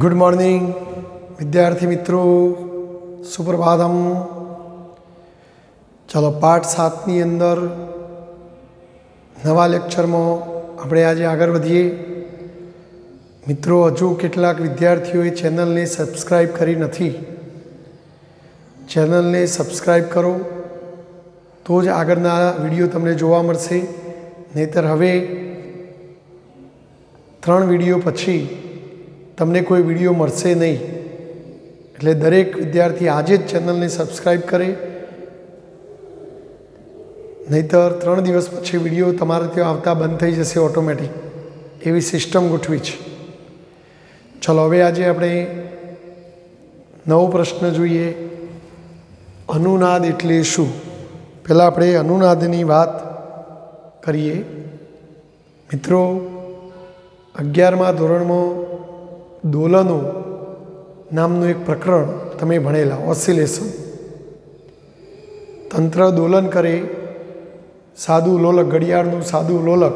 Good morning વિદ્યાર્થી મિત્રો. સુપ્રભાતમ. ચાલો પાઠ સાતની અંદર નવા લેક્ચરમાં આપણે આજે આગળ વધીએ. મિત્રો, હજુ કેટલાક વિદ્યાર્થીઓએ ચેનલને સબસ્ક્રાઈબ કરી નથી. ચેનલને સબસ્ક્રાઈબ કરો. તો જ આગળના વીડિયો તમને જોવા મળશે. નહીતર હવે ત્રણ વીડિયો પછી તમને કોઈ વીડિયો મળશે નહીં. એટલે દરેક વિદ્યાર્થી આજે જ ચેનલને સબસ્ક્રાઈબ કરે. નહીતર ત્રણ દિવસ પછી વીડિયો તમારે ત્યાં આવતા બંધ થઈ જશે ઓટોમેટિક. એવી સિસ્ટમ ગોઠવી છે. ચલો, હવે આજે આપણે નવો પ્રશ્ન જોઈએ. અનુનાદ એટલે શું? પહેલાં આપણે અનુનાદની વાત કરીએ. મિત્રો, અગિયારમા ધોરણમાં દોલનો નામનું એક પ્રકરણ તમે ભણેલા, ઓસિલેશન. તંત્ર દોલન કરે, સાદું લોલક, ઘડિયાળનું સાદું લોલક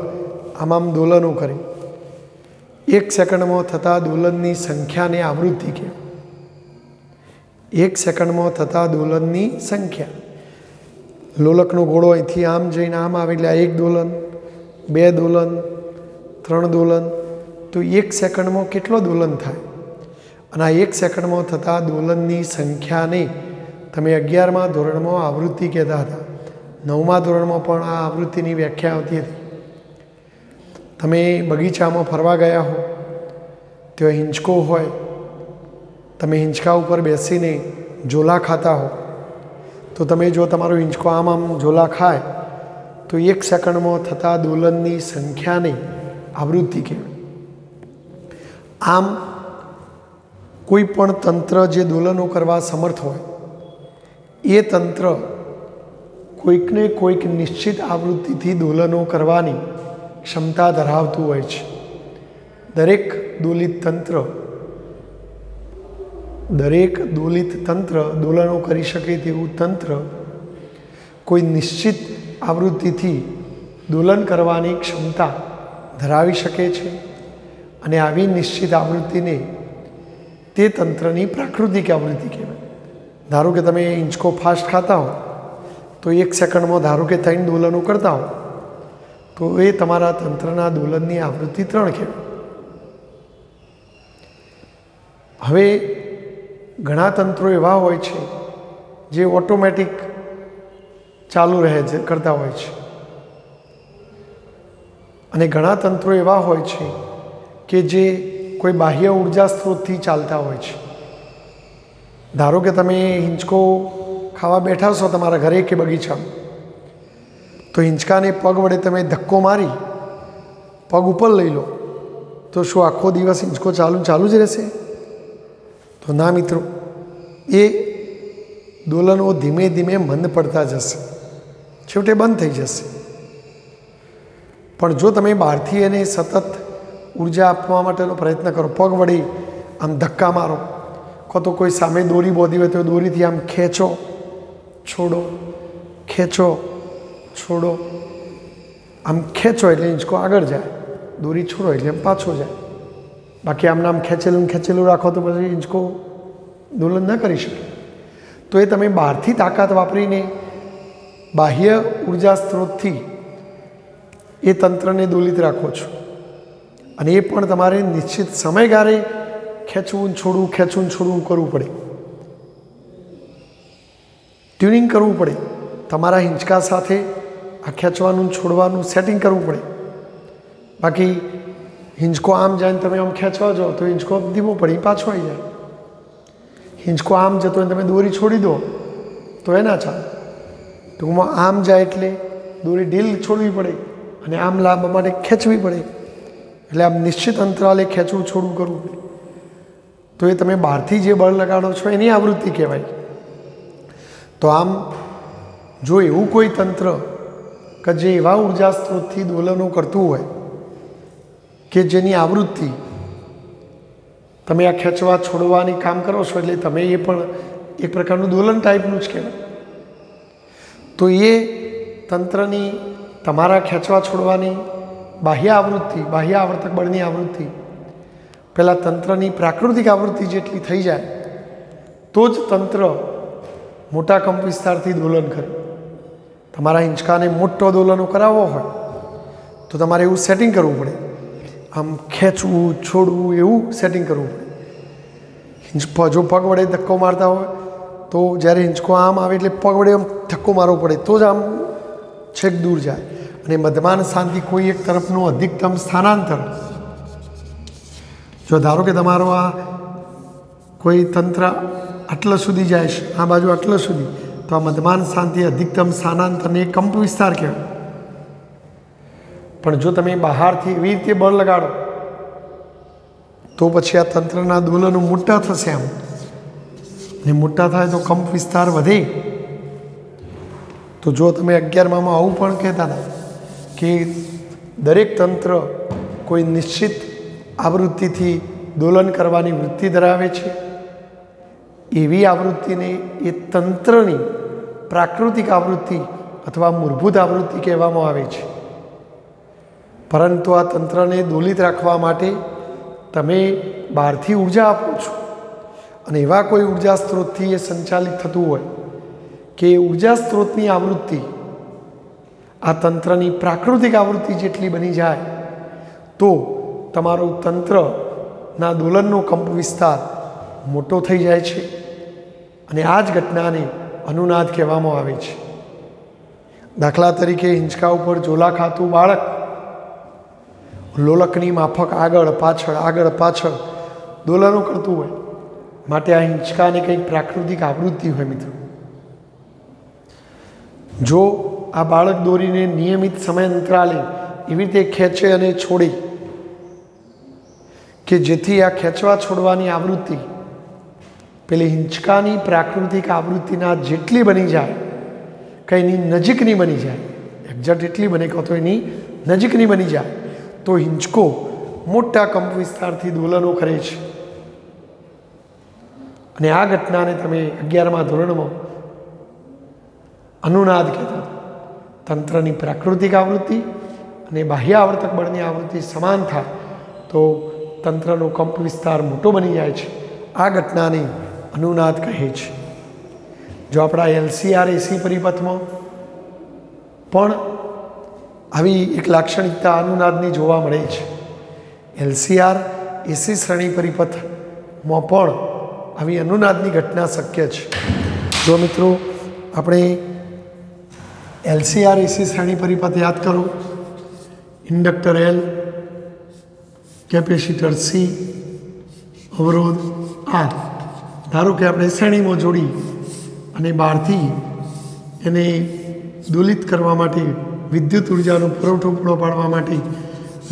આમ આમ દોલનો કરે. એક સેકન્ડમાં થતા દોલનની સંખ્યાને આવૃત્તિ કહે. એક સેકન્ડમાં થતા દોલનની સંખ્યા. લોલકનો ગોળો અહીંથી આમ જઈને આમ આવે, એટલે આ એક દોલન, બે દોલન, ત્રણ દોલન તો એક સેકન્ડમાં કેટલો દોલન થાય? અને આ એક સેકન્ડમાં થતા દોલનની સંખ્યાને તમે અગિયારમા ધોરણમાં આવૃત્તિ કહેતા હતા. નવમા ધોરણમાં પણ આ આવૃત્તિની વ્યાખ્યા આવતી હતી. તમે બગીચામાં ફરવા ગયા હો, ત્યાં હિંચકો હોય. તમે હિંચકા ઉપર બેસીને ઝોલા ખાતા હો. તો તમે જો તમારો હિંચકો આમ આમ ઝોલા ખાય, તો એક સેકન્ડમાં થતા દોલનની સંખ્યાને આવૃત્તિ કહેવાય. આમ, કોઈ પણ તંત્ર જે દોલનો કરવા સમર્થ હોય, એ તંત્ર કોઈકને કોઈક નિશ્ચિત આવૃત્તિથી દોલનો કરવાની ક્ષમતા ધરાવતું હોય છે. દરેક દોલિત તંત્ર, દરેક દોલિત તંત્ર દોલનો કરી શકે તેવું તંત્ર કોઈ નિશ્ચિત આવૃત્તિથી દોલન કરવાની ક્ષમતા ધરાવી શકે છે. અને આવી નિશ્ચિત આવૃત્તિને તે તંત્રની પ્રાકૃતિક આવૃત્તિ કહેવાય. ધારો કે તમે ઇંચકો ફાસ્ટ ખાતા હો, તો એક સેકન્ડમાં ધારો કે ત્રણ દોલનો કરતા હો, તો એ તમારા તંત્રના દોલનની આવૃત્તિ ત્રણ કહેવાય. હવે ઘણા તંત્રો એવા હોય છે જે ઓટોમેટિક ચાલુ રહે છે, કરતા હોય છે. અને ઘણા તંત્રો એવા હોય છે કે જે કોઈ બાહ્ય ઊર્જા સ્ત્રોતથી ચાલતા હોય છે. ધારો કે તમે હિંચકો ખાવા બેઠા છો તમારા ઘરે કે બગીચામાં. તો હિંચકાને પગ વડે તમે ધક્કો મારી, પગ ઉપર લઈ લો. તો શું આખો દિવસ હિંચકો ચાલુ ચાલુ જ રહેશે? તો ના મિત્રો, એ દોલનો ધીમે ધીમે મંદ પડતા જશે. છેવટે બંધ થઈ જશે. પણ જો તમે બહારથી એને સતત ઊર્જા આપવા માટેનો પ્રયત્ન કરો. પગ વળી આમ ધક્કા મારો. કો તો કોઈ સામે દોરી બોધી હોય તો દોરીથી આમ ખેંચો. છોડો. ખેંચો. છોડો. આમ ખેંચો એટલે ઇંચકો આગળ જાય. દોરી છોડો એટલે આમ પાછો જાય. બાકી આમ ખેંચેલું ખેંચેલું રાખો તો પછી ઇંચકો દોલન ન કરી શકે. તો એ તમે બહારથી તાકાત વાપરીને બાહ્ય ઊર્જા સ્ત્રોતથી એ તંત્રને દોલિત રાખો છો. અને એ પણ તમારે નિશ્ચિત સમયગાળે ખેંચવું, છોડવું ખેંચવું, છોડવું કરવું પડે. ટ્યુનિંગ કરવું પડે. તમારા હિંચકા સાથે આ ખેંચવાનું, છોડવાનું સેટિંગ કરવું પડે. બાકી હિંચકો આમ જાય ને તમે આમ ખેંચવા જાઓ તો હિંચકો ધીમો પડી પાછો આવી જાય. હિંચકો આમ જતો હોય તમે દોરી છોડી દો તો એ ના ટૂંકમાં આમ જાય એટલે દોરી ઢીલ છોડવી પડે અને આમ લાંબા માટે ખેંચવી પડે. એટલે આમ નિશ્ચિત અંતરાલે ખેંચવું, છોડવું, કરવું તો એ તમે બહારથી જે બળ લગાડો છો એની આવૃત્તિ કહેવાય. તો આમ જો એવું કોઈ તંત્ર કે જે એવા ઊર્જા સ્ત્રોતથી દોલનો કરતું હોય કે જેની આવૃત્તિ તમે આ ખેંચવા છોડવાની કામ કરો છો એટલે તમે એ પણ એક પ્રકારનું દોલન ટાઈપનું જ કહેવાય. તો એ તંત્રની તમારા ખેંચવા, છોડવાની બાહ્ય આવૃત્તિ, બાહ્ય આવર્તક બળની આવૃત્તિ. પહેલાં તંત્રની પ્રાકૃતિક આવૃત્તિ જેટલી થઈ જાય, તો જ તંત્ર મોટા કંપ વિસ્તારથી દોલન કરે. તમારા હિંચકાને મોટો દોલનો કરાવવો હોય, તો તમારે એવું સેટિંગ કરવું પડે. આમ ખેંચવું, છોડવું એવું સેટિંગ કરવું પડે. જો પગ વડે ધક્કો મારતા હોય, તો જ્યારે હિંચકો આમ આવે એટલે પગ વડે આમ ધક્કો મારવો પડે, તો જ આમ છેક દૂર જાય. અને મધમાન શાંતિ કોઈ એક તરફનું અધિકતમ સ્થાનાંતર. જો ધારો કે તમારો આ કોઈ તંત્ર આટલા સુધી જાય છે, આ બાજુ આટલા સુધી, તો આ મધમાન શાંતિ અધિકતમ સ્થાનાંતરને કંપ વિસ્તાર કહેવાય. પણ જો તમે બહારથી એવી રીતે બળ લગાડો, તો પછી આ તંત્રના દોલનો મોટા થશે આમ ને મોટા થાય તો કંપ વિસ્તાર વધે. તો જો તમે અગિયારમાં આવું પણ કહેતા હતા કે દરેક તંત્ર કોઈ નિશ્ચિત આવૃત્તિથી દોલન કરવાની વૃત્તિ ધરાવે છે? એવી આવૃત્તિને એ તંત્રની પ્રાકૃતિક આવૃત્તિ અથવા મૂળભૂત આવૃત્તિ કહેવામાં આવે છે. પરંતુ આ તંત્રને દોલિત રાખવા માટે તમે બહારથી ઊર્જા આપો છો. અને એવા કોઈ ઊર્જા સ્ત્રોતથી એ સંચાલિત થતું હોય કે ઊર્જા સ્ત્રોતની આવૃત્તિ આ તંત્રની પ્રાકૃતિક આવૃત્તિ જેટલી બની જાય, તો તમારું તંત્રના દોલનનો કંપ વિસ્તાર મોટો થઈ જાય છે અને આ જ ઘટનાને અનુનાદ કહેવામાં આવે છે. દાખલા તરીકે હિંચકા ઉપર ઝોલા ખાતું બાળક, લોલકની માફક આગળ, પાછળ આગળ, પાછળ દોલનો કરતું હોય, માટે આ હિંચકાની કંઈક પ્રાકૃતિક આવૃત્તિ હોય મિત્રો. જો આ બાળક દોરીને નિયમિત સમય અંતરાલે એવી રીતે ખેંચે અને છોડે કે જેથી આ ખેંચવા છોડવાની આવૃત્તિ, પેલી હિંચકાની પ્રાકૃતિક આવૃત્તિના જેટલી બની જાય કે એની નજીકની બની જાય, એક્ઝેક્ટ એટલી બને કહો તો એની નજીકની બની જાય, તો હિંચકો મોટા કંપ વિસ્તારથી દોલનો કરે છે. અને આ ઘટનાને તમે અગિયારમા ધોરણમાં અનુનાદ કહેતા તંત્રની પ્રાકૃતિક આવૃત્તિ અને બાહ્ય આવર્તક બળની આવૃત્તિ સમાન થાય, તો તંત્રનો કંપ વિસ્તાર મોટો બની જાય છે. આ ઘટનાને અનુનાદ કહે છે. જો આપણા એલસીઆર એસી પરિપથમાં પણ આવી એક લાક્ષણિકતા અનુનાદની જોવા મળે છે. એલસીઆર એસી શ્રેણી પરિપથમાં પણ આવી અનુનાદની ઘટના શક્ય છે. જો મિત્રો, આપણે એલસીઆર એસી શ્રેણી પરિપથ યાદ કરો. ઇન્ડક્ટર એલ, કેપેસિટર સી, અવરોધ આર. ધારો કે આપણે શ્રેણીમાં જોડી અને બહારથી એને દુલિત કરવા માટે વિદ્યુત ઉર્જાનો પુરવઠો પૂરો પાડવા માટે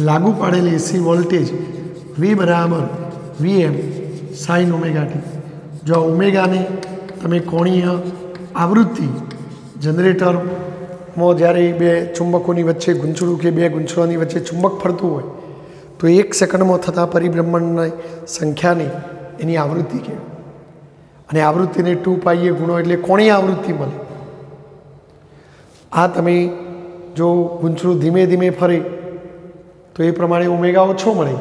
લાગુ પાડેલી એસી વોલ્ટેજ વી બરાબર V M sine omega T જો આ ઓમેગાને તમે કોણીય આવૃત્તિ જનરેટરમાં જ્યારે બે ચુંબકોની વચ્ચે ગૂંચળું કે બે ગૂંચળોની વચ્ચે ચુંબક ફરતું હોય, તો એક સેકન્ડમાં થતા પરિભ્રમણની સંખ્યાની એની આવૃત્તિ કહેવાય અને આવૃત્તિને ટુ પાઈએ ગુણો એટલે કોણી આવૃત્તિ મળે? આ તમે જો ગૂંચળું ધીમે ધીમે ફરે, તો એ પ્રમાણે ઓમેગા ઓછો મળે.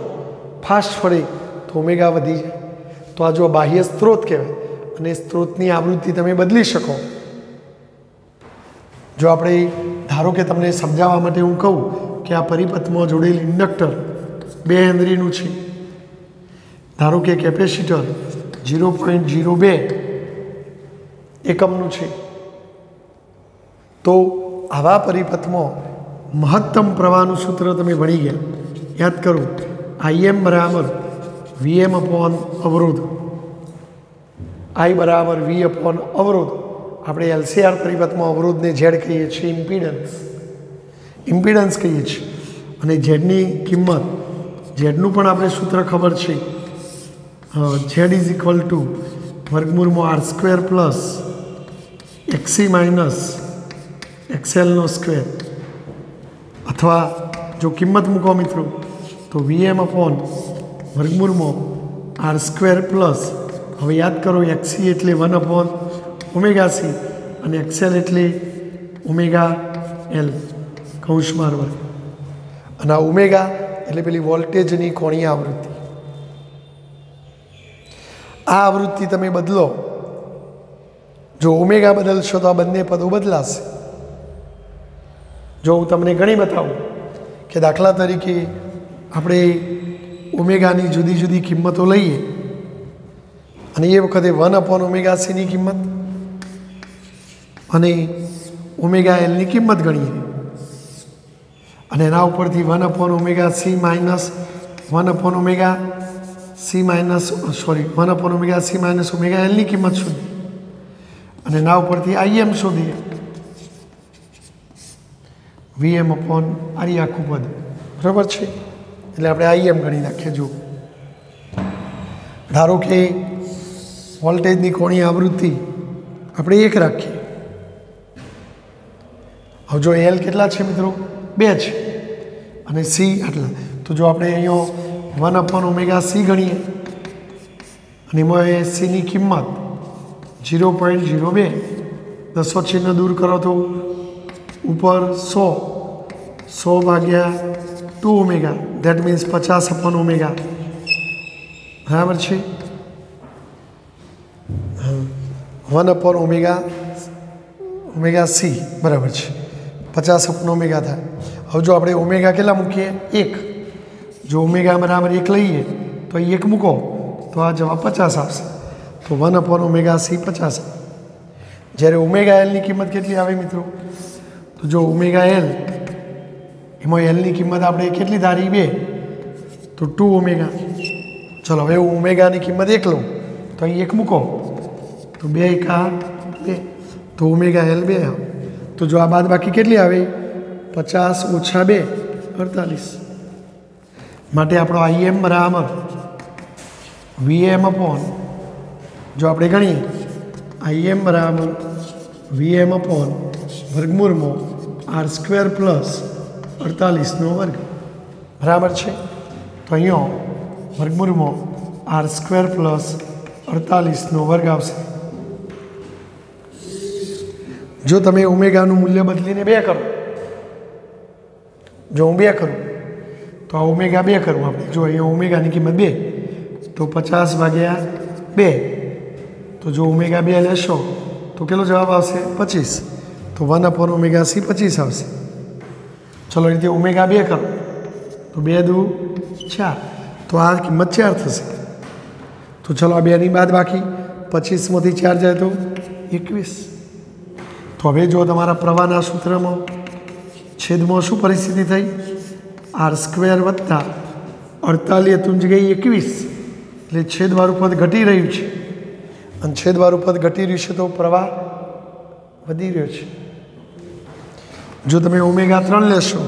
ફાસ્ટ ફરે, તો ઓમેગા વધી જાય. તો આ જો બાહ્ય સ્ત્રોત કહેવાય, અને સ્ત્રોતની આવૃત્તિ તમે બદલી શકો. જો આપણે ધારો કે તમને સમજાવવા માટે હું કહું કે આ પરિપથમાં જોડેલ ઇન્ડક્ટર બે હેનરીનું છે. ધારો કે કેપેસિટર ઝીરો પોઈન્ટ ઝીરો બે એકમનું છે. તો આવા પરિપથમાં મહત્તમ પ્રવાહનું સૂત્ર તમે ભણી ગયા. યાદ કરો આઈએમ બરાબર વીએમ અપોન અવરોધ. આઈ બરાબર વી અપોન અવરોધ. આપણે એલસીઆર પરિપથમાં અવરોધને ઝેડ કહીએ છીએ ઇમ્પિડન્સ ઇમ્પિડન્સ કહીએ છીએ. અને ઝેડની કિંમત, ઝેડનું પણ આપણે સૂત્ર ખબર છે. ઝેડ ઇઝ ઇક્વલ ટુ વર્ગમૂળમાં R square plus XC minus એક્સેલનો square અથવા જો કિંમત મૂકો મિત્રો, તો વીએમ અપોન વર્ગમૂળમાં આર સ્ક્વેર પ્લસ હવે યાદ કરો એક્સી એટલે વન અપોન ઓમેગા સી અને એક્સેલ એટલે ઓમેગા એલ કૌંસમાર વર્ગ અને આ ઓમેગા એટલે પેલી વોલ્ટેજની કોણી આવૃત્તિ. આ આવૃત્તિ તમે બદલો. જો ઓમેગા બદલશો તો આ બંને પદો બદલાશે. જો હું તમને ઘણી બતાવું કે દાખલા તરીકે આપણે ઓમેગાની જુદી જુદી કિંમતો લઈએ. અને એ વખતે વન અપોન ઓમેગા સીની કિંમત. અને ઓમેગા એલની કિંમત ગણીએ. અને એના ઉપરથી one upon omega C minus one upon omega C minus, sorry, one upon omega C minus omega એલની કિંમત શોધી અને એના ઉપરથી આઈએમ શોધીએ. વીએમ અપોન આરી આખું પદ. બરાબર છે? એટલે આપણે આઈએમ ગણી નાખીએ જો ધારો કે વોલ્ટેજની કોણી આવૃત્તિ આપણે એક રાખીએ. હવે જો એલ કેટલા છે મિત્રો? બે છે. અને સી આટલા તો જો આપણે અહીંયા વન અપન ઓમેગા સી ગણીએ, અને એમાં એ સીની કિંમત જીરો પોઈન્ટ જીરો બે દસો ચિહ્ન દૂર કરો તો ઉપર સો સો ભાગ્યા ટુ ઓમેગા દેટ મીન્સ પચાસ અપન ઓમેગા બરાબર છે? One upon omega omega C બરાબર છે. પચાસ અપોન ઓમેગા થાય. હવે જો આપણે ઓમેગા કેટલા મૂકીએ? એક. જો ઓમેગા બરાબર એક લઈએ, તો અહીં એક મૂકો, તો આ જવાબ પચાસ આવશે. તો વન અપોન ઓમેગા સી પચાસ. જ્યારે ઓમેગા એલની કિંમત કેટલી આવે મિત્રો? તો જો ઓમેગા એલ એમાં એલની કિંમત આપણે કેટલી ધારી? બે. તો ટુ ઓમેગા ચલો, હવે ઓમેગાની કિંમત એક લઉં. તો અહીં એક મૂકો. તો બે એકા બે. તો ઓમેગા એલ બે આવે. તો જો આ બાદ બાકી કેટલી આવે? પચાસ ઓછા બે, અડતાલીસ. માટે આપણો આઈએમ બરાબર. વીએમ અપોન જો આપણે ગણીએ આઈએમ બરાબર વીએમ અપોન વર્ગમૂળમાં આર સ્ક્વેર પ્લસ અડતાલીસનો વર્ગ. બરાબર છે? તો અહીંયા વર્ગમૂળમાં આર સ્ક્વેર પ્લસ અડતાલીસનો વર્ગ આવશે. જો તમે ઓમેગાનું મૂલ્ય બદલીને બે કરો, જો હું બે કરું, તો આ ઓમેગા બે કરું આપણે. જો અહીંયા ઓમેગાની કિંમત બે, તો પચાસ ભાગ્યા બે, તો જો ઓમેગા બે લેશો, તો કેટલો જવાબ આવશે? પચીસ. તો વન અપોન ઓમેગા સી પચીસ આવશે. ચલો રીતે ઓમેગા બે કરો. તો બે દુ ચાર. તો આ કિંમત ચાર થશે. તો ચલો આ બેની બાદ બાકી. પચીસમાંથી ચાર જાય તો એકવીસ. તો હવે જો તમારા પ્રવાહના સૂત્રમાં છેદમાં શું પરિસ્થિતિ થઈ? આર સ્ક્વેર વત્તા અડતાલીસ તું જગ્યાએ એકવીસ. એટલે છેદવાળું પદ ઘટી રહ્યું છે. અને છેદવાળું પદ ઘટી રહ્યું છે તો પ્રવાહ વધી રહ્યો છે. જો તમે ઓમેગા ત્રણ લેશો,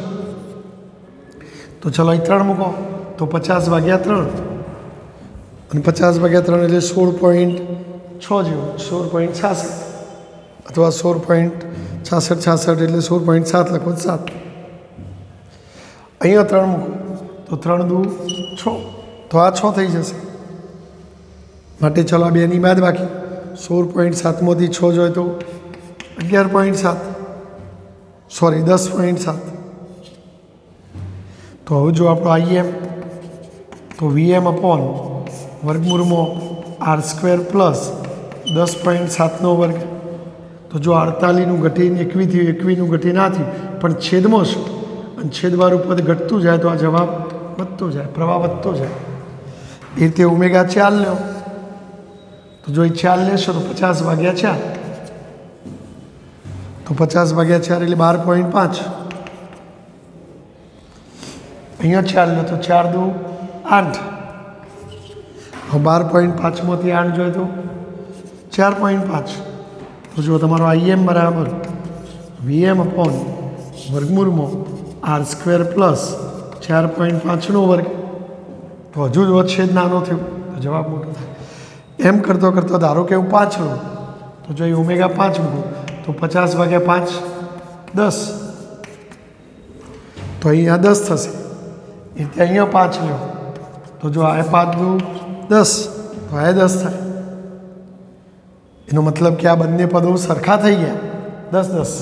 તો ચલો અહીં ત્રણ મૂકો. તો પચાસ વાગ્યા ત્રણ. અને પચાસ વાગ્યા ત્રણ એટલે સોળ પોઈન્ટ છ જેવું, સોળ પોઈન્ટ છાસઠ. અથવા સોળ પોઈન્ટ છાસઠ છાસઠ એટલે સોળ પોઈન્ટ સાત લખો સાત. અહીંયા ત્રણ મૂકો. તો ત્રણ દુ છ. તો આ છ થઈ જશે. માટે ચલો આ બેની બાદ બાકી. સોળ પોઈન્ટ સાતમાંથી છ જોઈએ તો અગિયાર પોઈન્ટ સાત. સોરી, દસ પોઈન્ટ સાત. તો હવે જો આપણો આઈએમ તો વીએમ અપોન વર્ગમૂળમાં આર સ્ક્વેર પ્લસ દસ પોઈન્ટ સાતનો વર્ગ. તો જો અડતાલીસનું ઘટીને એકવી થયું એકવીનું ઘટી ના થયું પણ છેદમાં શું? અને છેદવાળું પદ ઘટતું જાય તો આ જવાબ વધતો જાય, પ્રવાહ વધતો જાય. એ રીતે ઉમેગા ચાલ લ્યો. તો જો એ ચાલ લેશો તો પચાસ ભાગ્યા ચાર. તો પચાસ ભાગ્યા ચાર એટલે બાર પોઈન્ટ પાંચ. અહીંયા ચાર લો તો ચાર દુ આઠ. બાર પોઈન્ટ પાંચમાંથી આઠ જોઈએ તો ચાર પોઈન્ટ પાંચ. તો જો તમારો આઈએમ બરાબર વીએમ અપોન વર્ગમૂળમાં આર સ્ક્વેર પ્લસ ચાર પોઈન્ટ પાંચનો વર્ગ તો હજુ જ વધશે જ નાનો થયો તો જવાબ મોટો થાય એમ કરતો કરતો ધારો કે હું પાંચ લઉં તો જો એ ઓમેગા પાંચ મૂકું તો પચાસ વાગ્યા પાંચ દસ તો અહીંયા દસ થશે એ ત્યાં અહીંયા પાંચ લ્યો તો જો આ પાંચ દસ તો આ દસ થાય એનો મતલબ કે આ બંને પદો સરખા થઈ ગયા. દસ દસ.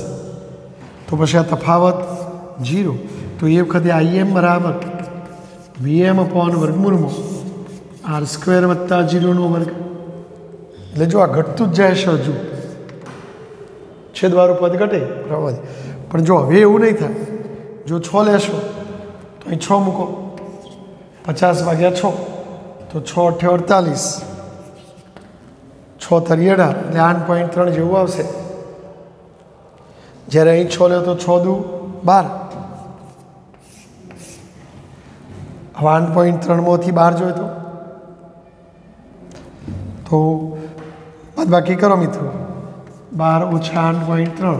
તો પછી આ તફાવત જીરો. તો એ વખતે આઈએમ બરાબર વીએમ અપોન વર્ગમૂળમાં આર સ્ક્વેર વત્તા જીરોનો વર્ગ. એટલે જો આ ઘટતું જ જાય છે હજુ. છેદવાળું પદ ઘટે બરાબર પણ જો હવે એવું નહીં થાય, જો છ લેશો, તો અહીં છ મૂકો. પચાસ વાગ્યા છ. તો છ અઠે અડતાલીસ છ તરી એટલે આઠ પોઈન્ટ ત્રણ જેવું આવશે. જ્યારે અહીં છ લ્યો તો છ દુ બાર. હવે આઠ પોઈન્ટ ત્રણમાંથી બાર જોઈએ તો. તો બાદ બાકી કરો મિત્રો. બાર ઓછા આઠ પોઈન્ટ ત્રણ.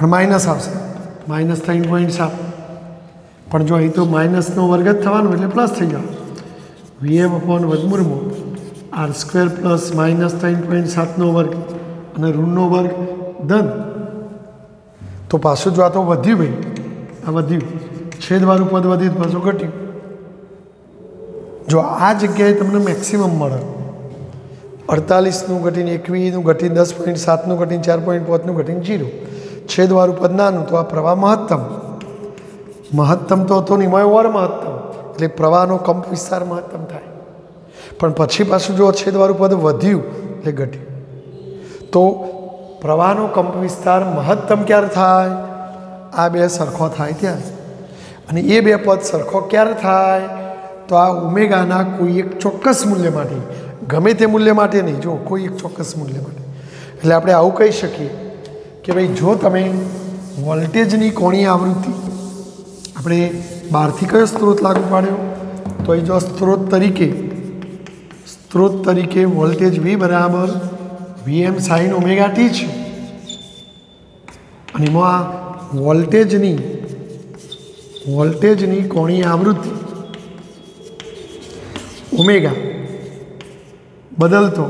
પણ માઇનસ આવશે. માઇનસ ત્રણ પોઈન્ટ સાત. પણ જો અહીં તો માઇનસનો વર્ગ જ થવાનો એટલે પ્લસ થઈ જવાનો વીએમ અપોન વર્ગમૂળમો આર સ્ક્વેર પ્લસ માઇનસ ત્રણ પોઈન્ટ સાતનો વર્ગ અને ઋણનો વર્ગ ધન. તો પાછું જો આ તો વધ્યું ભાઈ, આ વધ્યું. છેદવાળું પદ વધ્યું પાછું ઘટ્યું. જો આ જગ્યાએ તમને મેક્સિમમ મળે. અડતાલીસનું ઘટીને એકવીસનું ઘટીને દસ પોઈન્ટ સાતનું ઘટીને ચાર પોઈન્ટ પાંચનું ઘટીને જીરો. છેદવાળું પદ નાનું તો આ પ્રવાહ મહત્તમ. મહત્તમ તો હતો નહીં ઓર મહત્તમ. એટલે પ્રવાહનો કંપ વિસ્તાર મહત્તમ થાય. પણ પછી પાછું જો અછેદવાળું પદ વધ્યું, એટલે ઘટ્યું. તો પ્રવાહનો કંપ વિસ્તાર મહત્તમ ક્યારે થાય? આ બે સરખો થાય ત્યારે અને એ બે પદ સરખો ક્યારે થાય? તો આ ઉમેગાના કોઈ એક ચોક્કસ મૂલ્ય માટે. ગમે તે મૂલ્ય માટે નહીં, જો કોઈ એક ચોક્કસ મૂલ્ય માટે. એટલે આપણે આવું કહી શકીએ કે ભાઈ જો તમે વોલ્ટેજની કોણી આવૃત્તિ, આપણે બહારથી કયો સ્ત્રોત લાગુ પાડ્યો? તો એ જો સ્ત્રોત તરીકે સ્ત્રોત તરીકે વોલ્ટેજ વી બરાબર વીએમ સાઇન ઓમેગા ટી છે. અને એમાં વોલ્ટેજની વોલ્ટેજની કોણીય આવૃત્તિ ઓમેગા બદલતો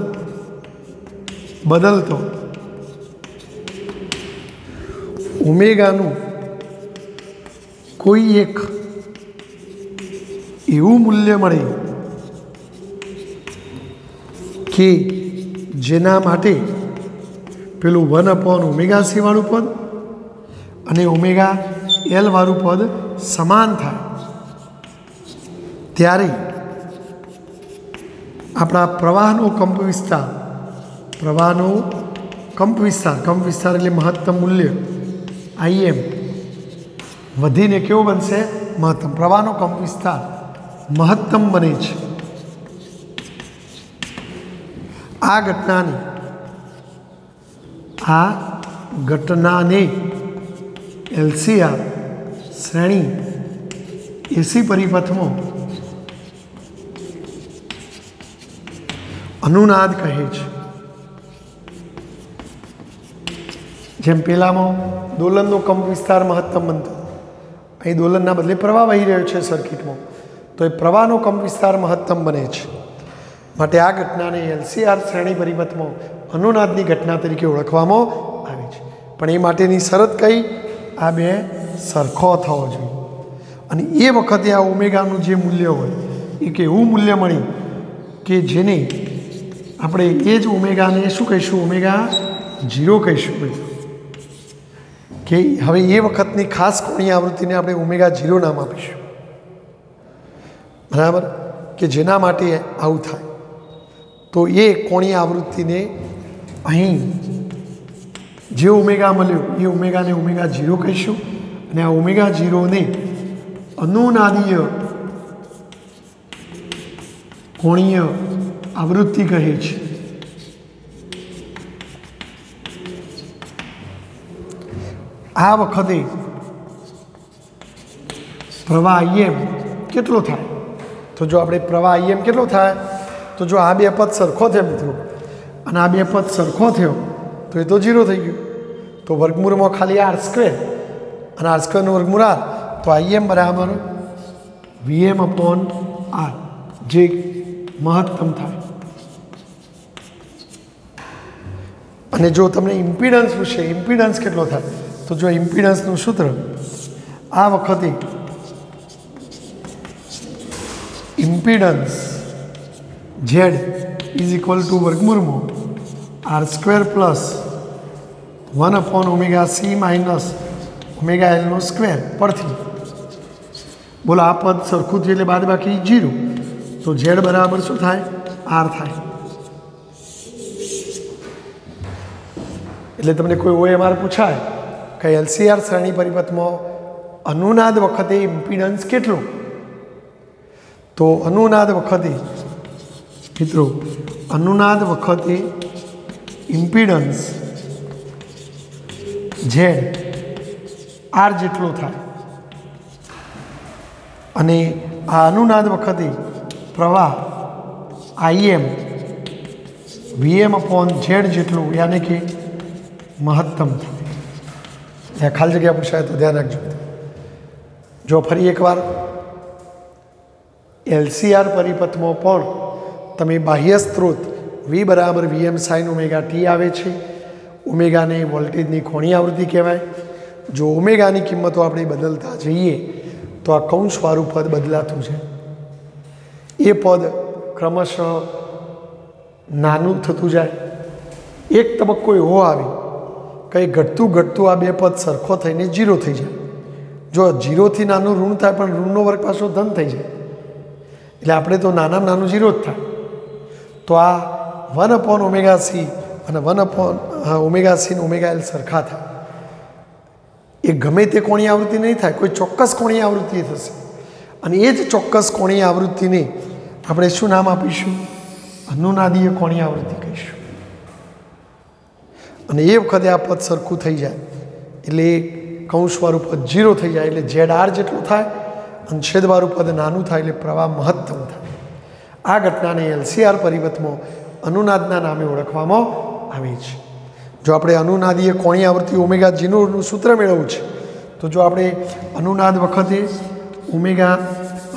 બદલતો ઓમેગાનું કોઈ એક એવું મૂલ્ય મળે કે જેના માટે પેલું વન અપોન ઓમેગા સીવાળું પદ અને ઓમેગા એલ વાળું પદ સમાન થાય. ત્યારે આપણા પ્રવાહનો કંપ વિસ્તાર, પ્રવાહનો કંપ વિસ્તાર કંપ વિસ્તાર એટલે મહત્તમ મૂલ્ય આઈએમ વધીને કેવો બનશે? મહત્તમ. પ્રવાહનો કંપ વિસ્તાર. મહત્તમ બને છે. આ ઘટનાને આ ઘટનાને એલસીઆર શ્રેણી એસી પરિપથમાં અનુનાદ કહે છે. જેમ પેલામાં દોલનનો કંપ વિસ્તાર મહત્તમ બનતો. અહીં દોલનના બદલે પ્રવાહ વહી રહ્યો છે સર્કિટમાં તો એ પ્રવાહનો કંપ વિસ્તાર મહત્તમ બને છે. માટે આ ઘટનાને એલસીઆર શ્રેણી પરિપથમાં અનુનાદની ઘટના તરીકે ઓળખવામાં આવે છે. પણ એ માટેની શરત કઈ? આ બે સરખો થવો જોઈએ. અને એ વખતે આ ઓમેગાનું જે મૂલ્ય હોય એક એવું મૂલ્ય મળી કે જેને આપણે એ જ ઓમેગાને શું કહીશું? ઓમેગા ઝીરો કહીશું કે હવે એ વખતની ખાસ કોણી આવૃત્તિને આપણે ઓમેગા ઝીરો નામ આપીશું. બરાબર? કે જેના માટે આવું થાય. તો એ કોણીય આવૃત્તિને અહીં જે ઉમેગા મળ્યું, એ ઉમેગાને ઓમેગા જીરો કહીશું અને આ ઓમેગા જીરોને અનુનાદીય કોણીય આવૃત્તિ કહે છે. આ વખતે પ્રવાહ એમ કેટલો થાય? તો જો આપણે પ્રવાહ આઈએમ કેટલો થાય? તો જો આ બે પદ સરખો થયો મિત્રો. અને આ બે પદ સરખો થયો, તો એ તો જીરો થઈ ગયું. તો વર્ગમૂળમાં ખાલી આર સ્ક્વેર અને આર સ્ક્વેરનું વર્ગમૂળ આર તો આઈએમ બરાબર વીએમ અપોન આર જે મહત્તમ થાય. અને જો તમને ઇમ્પિડન્સ પૂછે ઇમ્પિડન્સ કેટલો થાય? તો જો ઇમ્પિડન્સનું સૂત્ર આ વખતે impedance Z is equal to વર્ગમૂળમાં R square plus one upon omega C minus omega એલનો square પરથી બોલો આ પદ સરખું થયું એટલે બાદ બાકી જીરો તો ઝેડ બરાબર શું થાય આર થાય એટલે તમને કોઈ ઓએમઆર પૂછાય કે એલસીઆર શ્રેણી પરિપથમાં અનુનાદ વખતે ઇમ્પિડન્સ કેટલું તો અનુનાદ વખતે, મિત્રો, અનુનાદ વખતે ઇમ્પિડન્સ ઝેડ આર જેટલો થાય. અને આ અનુનાદ વખતે પ્રવાહ આઈએમ વીએમ અપોન ઝેડ જેટલું, યાને કે મહત્તમ થાય. ત્યાં ખાલી જગ્યા પૂછાય તો ધ્યાન રાખજો. જો ફરી એકવાર એલસીઆર પરિપથમાં પણ તમે બાહ્ય સ્ત્રોત વી બરાબર વીએમ સાઇન ઓમેગા ટી આવે છે. ઓમેગાને વોલ્ટેજની ખોણી આવૃત્તિ કહેવાય. જો ઓમેગાની કિંમતો આપણે બદલતા જઈએ, તો આ કૌંસવાળું પદ બદલાતું છે. એ પદ ક્રમશઃ નાનું થતું જાય. એક તબક્કો એવો આવે, કંઈ ઘટતું ઘટતું આ બે પદ સરખો થઈને જીરો થઈ જાય. જો જીરોથી નાનું ઋણ થાય પણ ઋણનો વર્ગ પાછો ધન થઈ જાય. એટલે આપણે તો નાનામાં નાનું જીરો જ થાય. તો આ વન અપોન ઓમેગા સી અને one upon omega C omega L સરખા થાય. એ ગમે તે કોણી આવૃત્તિ નહીં થાય, કોઈ ચોક્કસ કોણી આવૃત્તિ થશે. અને એ જ ચોક્કસ કોણી આવૃત્તિને આપણે શું નામ આપીશું? અનુનાદીય કોણી આવૃત્તિ કહીશું. અને એ વખતે આ પદ સરખું થઈ જાય. એટલે કૌંસવાળું પદ જીરો થઈ જાય, એટલે ઝેડ આર જેટલું થાય અને છેદવાળું પદ નાનું થાય એટલે પ્રવાહ મહત્તમ થાય. આ ઘટનાને એલસીઆર પરિવર્તમાં અનુનાદના નામે ઓળખવામાં આવે છે. જો આપણે અનુનાદીએ કોણી આવૃત્તિ ઓમેગા જીનોનું સૂત્ર મેળવવું છે, તો જો આપણે અનુનાદ વખતે ઓમેગા,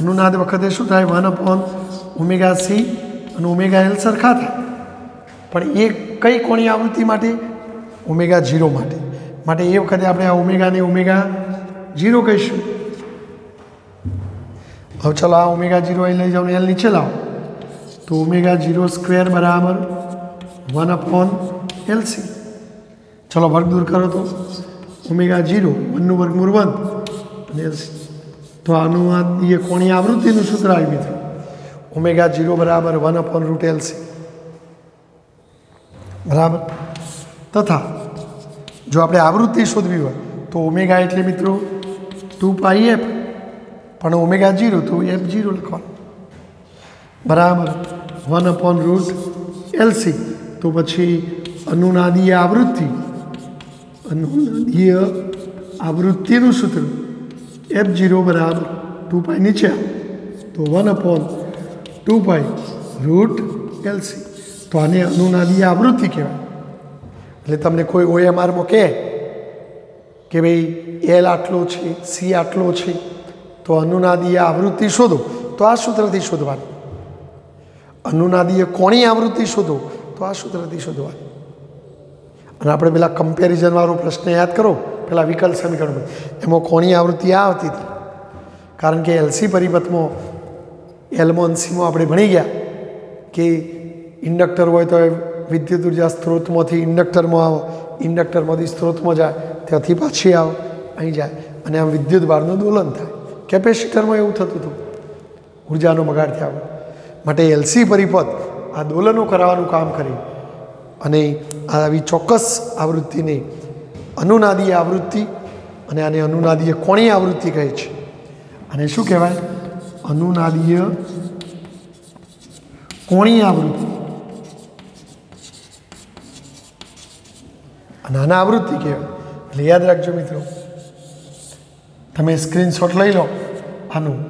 અનુનાદ વખતે શું થાય? વન અપોન ઓમેગા સી અને ઓમેગા એલ સરખા થાય. પણ એ કઈ કોણી આવૃત્તિ માટે? ઓમેગા ઝીરો માટે. માટે એ વખતે આપણે આ ઓમેગાને ઓમેગા જીરો કહીશું. હવે ચલો આ ઓમેગા જીરો અહીં લઈ ને એલ નીચે લાવો. તો ઓમેગા જીરો સ્ક્વેર બરાબર વન અપોન એલસી ચલો વર્ગ દૂર કરો તો. ઓમેગા જીરો વનનું વર્ગમૂળ વન અને એલસી તો આનું આ એ કોણી આવૃત્તિનું સૂત્ર આવી મિત્રો ઓમેગા જીરો બરાબર વન અપોન રૂટ એલસી બરાબર? તથા, જો આપણે આવૃત્તિ શોધવી હોય, તો ઓમેગા એટલે મિત્રો ટુ પાઈ એફ પણ ઓમેગા જીરો તો એફ જીરો લખવાનું બરાબર. વન અપોન રૂટ એલસી તો પછી અનુનાદીય આવૃત્તિ. અનુનાદીય આવૃત્તિનું સૂત્ર. એફ જીરો બરાબર ટુ પાઈ નીચે તો one upon two pi root LC તો આને અનુનાદીય આવૃત્તિ કહેવાય. એટલે તમને કોઈ ઓએમઆરમાં કહે કે ભાઈ એલ આટલો છે સી આટલો છે. તો અનુનાદીય આવૃત્તિ શોધો. તો આ સૂત્રથી શોધવાની. અનુનાદીય કોણી આવૃત્તિ શોધો. તો આ સૂત્રથી શોધવાની. અને આપણે પેલા કમ્પેરિઝનવાળો પ્રશ્ન યાદ કરો. પેલા વિકલ્પ સમીકરણ. એમાં કોણી આવૃત્તિ આ આવતી હતી. કારણ કે એલસી પરિપથમાં એલમાં સીમાં આપણે ભણી ગયા કે ઇન્ડક્ટર હોય તો વિદ્યુત ઊર્જા સ્ત્રોતમાંથી ઇન્ડક્ટરમાં આવો. ઇન્ડક્ટરમાંથી સ્ત્રોતમાં જાય. ત્યાંથી પાછી આવો. અહીં જાય. અને આમ વિદ્યુત ભારનું દોલન થાય. કેપેસિટરમાં એવું થતું હતું? ઉર્જાનો બગાડ થયા માટે એલસી પરિપથ આ દોલનો કરાવવાનું કામ કરી અને આવી ચોક્કસ આવૃત્તિને અનુનાદીય આવૃત્તિ અને આને અનુનાદીય કોણી આવૃત્તિ કહે છે. અને શું કહેવાય? અનુનાદીય કોણી આવૃત્તિ. નાના આવૃત્તિ કહેવાય. એટલે યાદ રાખજો મિત્રો તમે સ્ક્રીનશોટ લઈ લો. આનું.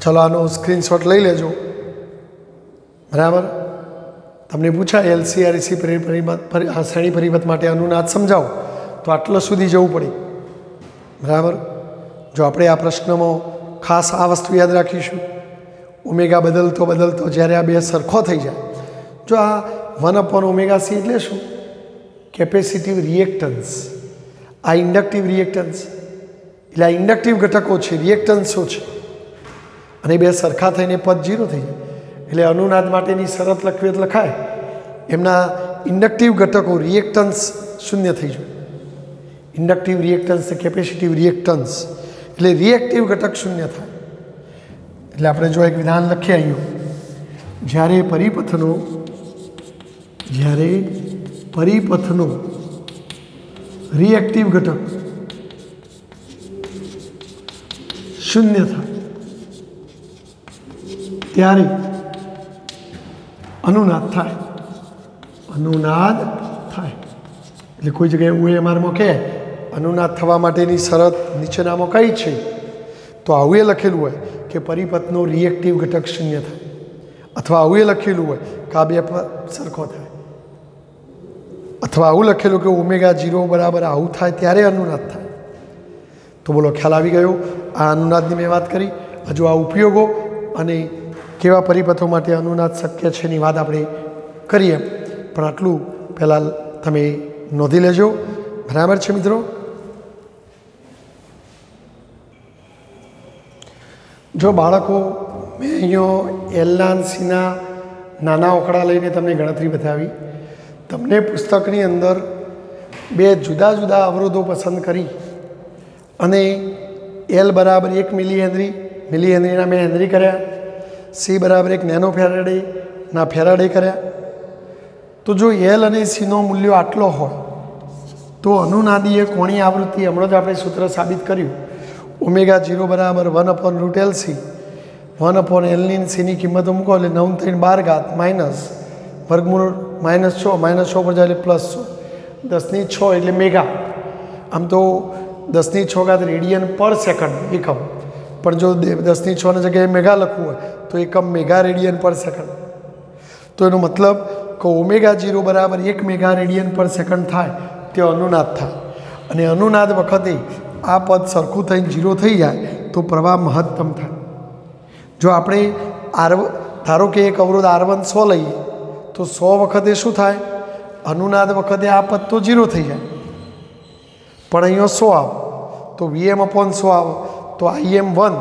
ચલો આનો સ્ક્રીનશોટ લઈ લેજો. બરાબર? તમને પૂછાય એલસીઆરસી આ શ્રેણી પરિપથ માટે અનુનાદ સમજાવો. તો આટલો સુધી જવું પડે. બરાબર? જો આપણે આ પ્રશ્નમાં ખાસ આ વસ્તુ યાદ રાખીશું. ઓમેગા બદલતો બદલતો જ્યારે આ બે સરખો થઈ જાય. જો આ વન અપોન ઓમેગા સી એટલે શું? Capacitive reactance. આ ઇન્ડક્ટિવ રિએક્ટન્સ. એટલે આ ઇન્ડક્ટિવ ઘટકો છે રિએક્ટન્સો છે. અને બે સરખા થઈને પદ જીરો થઈ જાય. એટલે અનુનાદ માટેની શરત લખવી લખાય એમના ઇન્ડક્ટિવ ઘટકો રિએક્ટન્સ શૂન્ય થઈ જાય. ઇન્ડક્ટિવ રિએક્ટન્સ કેપેસિટિવ રિએક્ટન્સ એટલે રિએક્ટિવ ઘટક શૂન્ય થાય. એટલે આપણે જો એક વિધાન લખીએ અહીંયા જ્યારે પરિપથનો જ્યારે પરિપથનો રિએક્ટિવ ઘટક શૂન્ય થાય. ત્યારે અનુનાદ થાય. અનુનાદ થાય. એટલે કોઈ જગ્યાએ હું અમારમાં કહે, અનુનાદ થવા માટેની શરત નીચેનામાં કઈ છે? તો આવું એ લખેલું હોય કે પરિપથનો રિએક્ટિવ ઘટક શૂન્ય થાય. અથવા આવું એ લખેલું હોય કે આ બે સરખો થાય. અથવા આવું લખેલું કે ઓમેગા જીરો બરાબર આવું થાય ત્યારે અનુનાદ થાય. તો બોલો, ખ્યાલ આવી ગયો? આ અનુનાદની મેં વાત કરી. હજુ આ ઉપયોગો અને કેવા પરિપથો માટે અનુનાદ શક્ય છે એની વાત આપણે કરીએ. પણ આટલું પહેલાં તમે નોંધી લેજો. બરાબર છે મિત્રો? જો બાળકો, મેં અહીંયા એલનાન્સીના નાના ઓકડા લઈને તમને ગણતરી બતાવી. તમને પુસ્તકની અંદર બે જુદા જુદા અવરોધો પસંદ કરી. અને એલ બરાબર એક મિલી હેનરી મિલી હેનરીના મેં હેનરી કર્યા. સી બરાબર એક નેનો ફેરાડે, ના ફેરાડે કર્યા. તો જો એલ અને સીનો મૂલ્યો આટલો હોય, તો અનુનાદીએ કોણી આવૃત્તિ હમણાં જ આપણે સૂત્ર સાબિત કર્યું. ઓમેગા જીરો બરાબર one upon root L C. One upon એલની સીની કિંમત મૂકો એટલે નવ ત્રણ બાર ઘાત માઇનસ વર્ગમૂળ માઇનસ છ માઇનસ છ પર જાય એટલે પ્લસ છ. દસની છ એટલે મેગા. આમ તો દસની છ ઘાત રેડિયન પર સેકન્ડ એકમ પણ જો દસની છની જગ્યાએ મેગા લખવું હોય, તો એકમ મેગા રેડિયન પર સેકન્ડ. તો એનો મતલબ કે ઓમેગા જીરો બરાબર એક મેગા રેડિયન પર સેકન્ડ થાય, તે અનુનાદ થાય. અને અનુનાદ વખતે આ પદ સરખું થઈને જીરો થઈ જાય, તો પ્રવાહ મહત્તમ થાય. જો આપણે આર ધારો કે એક અવરોધ આર વન સો લઈએ, તો સો વખતે શું થાય? અનુનાદ વખતે આ પદ તો જીરો થઈ જાય. પણ અહીંયા સો આવ તો વીએમ અપોન સો આવ તો આઈએમ વન.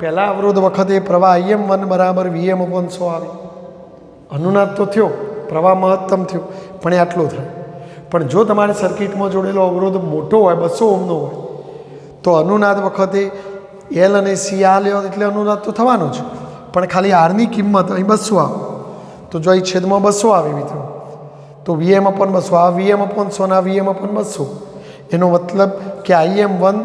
પહેલાં અવરોધ વખતે પ્રવાહ આઈએમ વન બરાબર વીએમ અપોન સો આવે અનુનાદ તો થયો, પ્રવાહ મહત્તમ થયો, પણ એ આટલો થાય. પણ જો તમારે સર્કિટમાં જોડેલો અવરોધ મોટો હોય, બસો ઓમનો હોય, તો અનુનાદ વખતે એલ અને સી આ લ્યો એટલે અનુનાદ તો થવાનો જ. પણ ખાલી આરની કિંમત અહીં બસો આવે. તો જો અહીં છેદમાં બસો આવે મિત્રો, તો વીએમ અપન બસો, આ વીએમ અપોન સોના વીએમ અપન બસો. એનો મતલબ કે આઈએમ વન